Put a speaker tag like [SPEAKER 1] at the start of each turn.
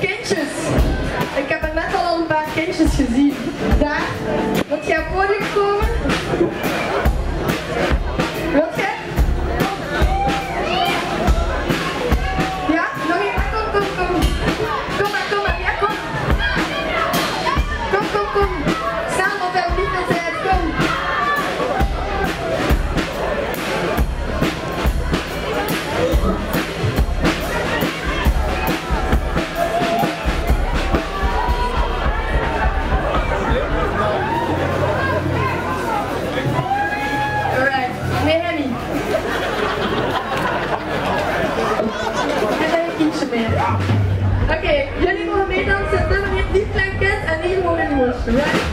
[SPEAKER 1] kindjes. Ik heb er net al een paar kindjes gezien. Oké, jullie mogen meedansen dan dit moment niet klein kind en niet mogen in?